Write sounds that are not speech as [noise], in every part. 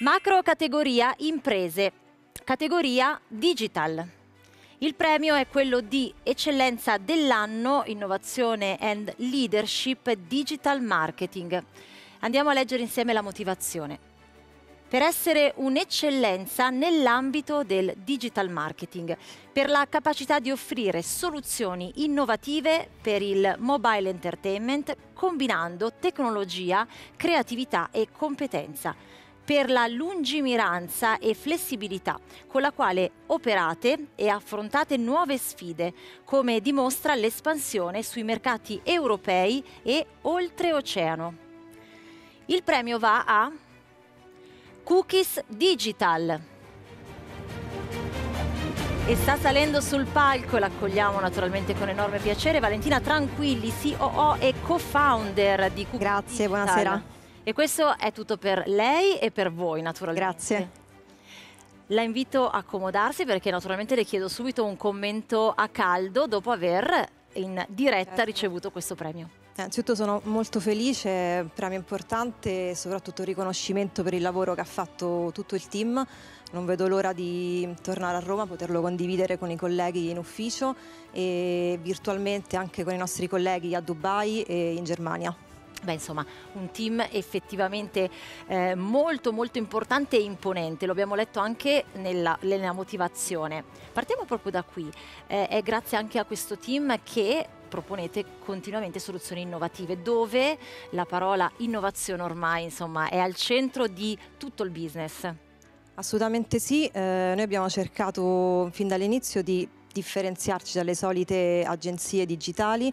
Macro categoria imprese, categoria digital. Il premio è quello di eccellenza dell'anno, innovazione and leadership digital marketing. Andiamo a leggere insieme la motivazione per essere un'eccellenza nell'ambito del digital marketing, per la capacità di offrire soluzioni innovative per il mobile entertainment combinando tecnologia, creatività e competenza per la lungimiranza e flessibilità con la quale operate e affrontate nuove sfide, come dimostra l'espansione sui mercati europei e oltreoceano. Il premio va a Cookies Digital. E sta salendo sul palco l'accogliamo naturalmente con enorme piacere Valentina Tranquilli, COO e co-founder di Cookies Grazie, Digital. buonasera. E questo è tutto per lei e per voi naturalmente. Grazie. La invito a accomodarsi perché naturalmente le chiedo subito un commento a caldo dopo aver in diretta Certo. ricevuto questo premio. Innanzitutto sono molto felice, premio importante e soprattutto riconoscimento per il lavoro che ha fatto tutto il team. Non vedo l'ora di tornare a Roma, poterlo condividere con i colleghi in ufficio e virtualmente anche con i nostri colleghi a Dubai e in Germania. Beh, insomma, un team effettivamente eh, molto molto importante e imponente, lo abbiamo letto anche nella, nella motivazione. Partiamo proprio da qui, Eh, è grazie anche a questo team che proponete continuamente soluzioni innovative, dove la parola innovazione ormai insomma è al centro di tutto il business. Assolutamente sì, eh, noi abbiamo cercato fin dall'inizio di differenziarci dalle solite agenzie digitali,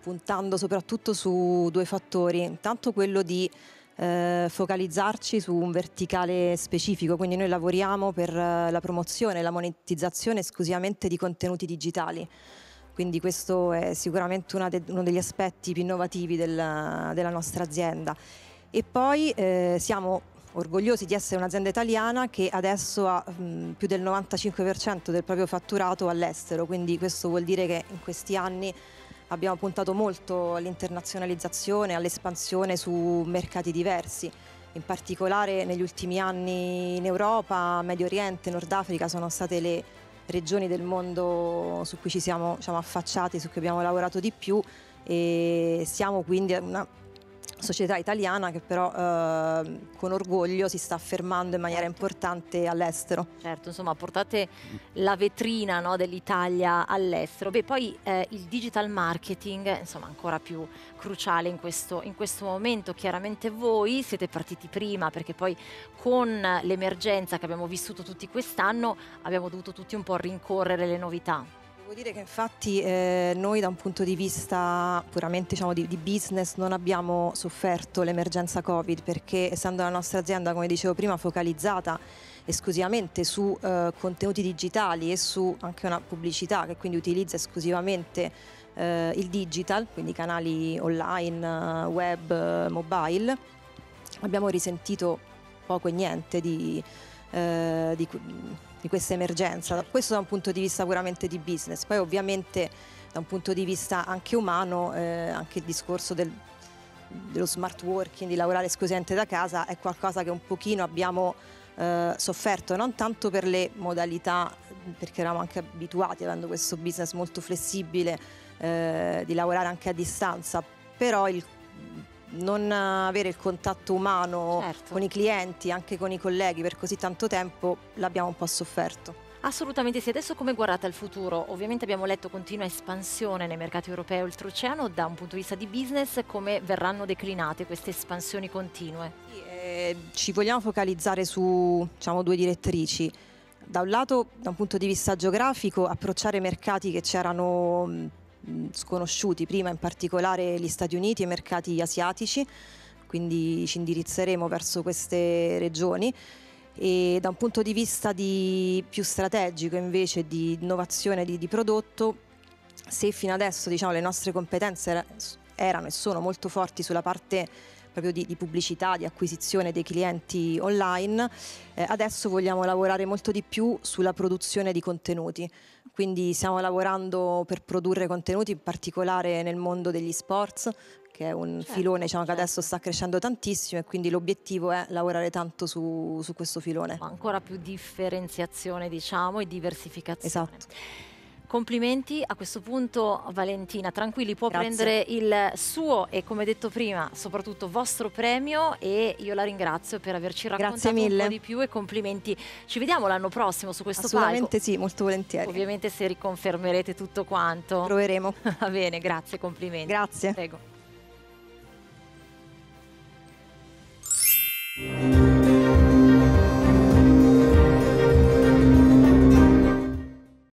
puntando soprattutto su due fattori. Intanto quello di eh, focalizzarci su un verticale specifico, quindi noi lavoriamo per eh, la promozione e la monetizzazione esclusivamente di contenuti digitali. Quindi questo è sicuramente de- uno degli aspetti più innovativi del- della nostra azienda. E poi eh, siamo orgogliosi di essere un'azienda italiana che adesso ha mh, più del 95% del proprio fatturato all'estero, quindi questo vuol dire che in questi anni abbiamo puntato molto all'internazionalizzazione, all'espansione su mercati diversi. In particolare negli ultimi anni in Europa, Medio Oriente, Nord Africa sono state le regioni del mondo su cui ci siamo diciamo, affacciati, su cui abbiamo lavorato di più e siamo quindi una società italiana che però eh, con orgoglio si sta affermando in maniera importante all'estero. Certo, insomma, portate la vetrina no, dell'Italia all'estero. Beh, poi eh, il digital marketing, insomma, ancora più cruciale in questo, in questo momento. Chiaramente voi siete partiti prima perché poi con l'emergenza che abbiamo vissuto tutti quest'anno abbiamo dovuto tutti un po' rincorrere le novità. Devo dire che infatti eh, noi da un punto di vista puramente diciamo, di, di business non abbiamo sofferto l'emergenza Covid perché essendo la nostra azienda, come dicevo prima, focalizzata esclusivamente su eh, contenuti digitali e su anche una pubblicità che quindi utilizza esclusivamente eh, il digital, quindi canali online, eh, web, eh, mobile, abbiamo risentito poco e niente di, eh, di, di questa emergenza. Questo da un punto di vista puramente di business. Poi ovviamente da un punto di vista anche umano, eh, anche il discorso del, dello smart working, di lavorare esclusivamente da casa, è qualcosa che un pochino abbiamo eh, sofferto, non tanto per le modalità, perché eravamo anche abituati, avendo questo business molto flessibile, eh, di lavorare anche a distanza, però il non avere il contatto umano Certo. con i clienti, anche con i colleghi per così tanto tempo, l'abbiamo un po' sofferto. Assolutamente sì, adesso come guardate al futuro? Ovviamente abbiamo letto continua espansione nei mercati europei e oltreoceano, da un punto di vista di business come verranno declinate queste espansioni continue? Sì, eh, ci vogliamo focalizzare su diciamo, due direttrici. Da un lato, da un punto di vista geografico, approcciare mercati che c'erano sconosciuti prima, in particolare gli Stati Uniti e i mercati asiatici, quindi ci indirizzeremo verso queste regioni. E da un punto di vista di- più strategico invece di innovazione di, di prodotto, se fino adesso diciamo, le nostre competenze era- erano e sono molto forti sulla parte proprio di, di pubblicità, di acquisizione dei clienti online, eh, adesso vogliamo lavorare molto di più sulla produzione di contenuti. Quindi stiamo lavorando per produrre contenuti, in particolare nel mondo degli sports, che è un Certo, filone diciamo, che certo. adesso sta crescendo tantissimo e quindi l'obiettivo è lavorare tanto su, su questo filone. Ancora più differenziazione, diciamo, e diversificazione. Esatto. Complimenti a questo punto Valentina, tranquilli, può Grazie. prendere il suo e come detto prima soprattutto vostro premio e io la ringrazio per averci raccontato un po' di più e complimenti. Ci vediamo l'anno prossimo su questo Assolutamente sì, molto volentieri. palco. Ovviamente se riconfermerete tutto quanto. Proveremo. [laughs] Va bene, grazie, complimenti. Grazie. Prego.